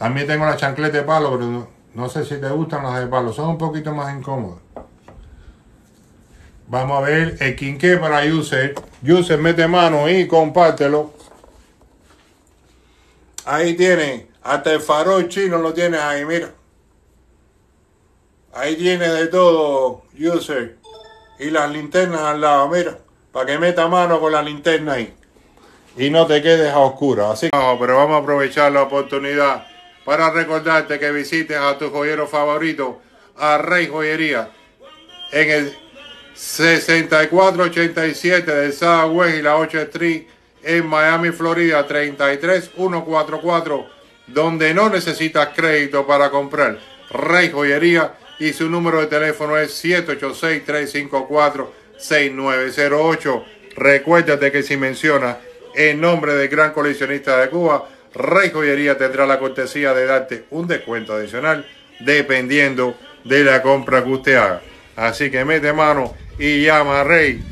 También tengo las chancletas de palo, pero no, sé si te gustan las de palo. Son un poquito más incómodas. Vamos a ver el quinqué para user. User, mete mano y compártelo. Ahí tiene, hasta el farol chino lo tienes ahí, mira. Ahí tiene de todo, user. Y las linternas al lado, mira. Para que meta mano con la linterna ahí. Y no te quedes a oscuras. Así no, pero vamos a aprovechar la oportunidad para recordarte que visites a tu joyero favorito, a Rey Joyería, en el 6487 del Southwest y la 8 Street en Miami, Florida 33144, donde no necesitas crédito para comprar. Rey Joyería y su número de teléfono es 786-354-6908. Recuérdate que si mencionas el nombre del gran coleccionista de Cuba, Rey Joyería tendrá la cortesía de darte un descuento adicional dependiendo de la compra que usted haga. Así que mete mano y llama a Rey